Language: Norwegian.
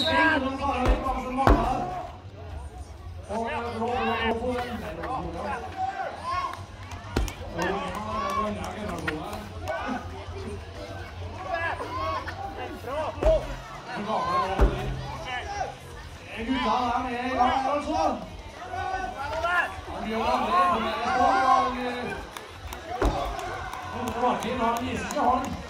spring, har en annen generasjon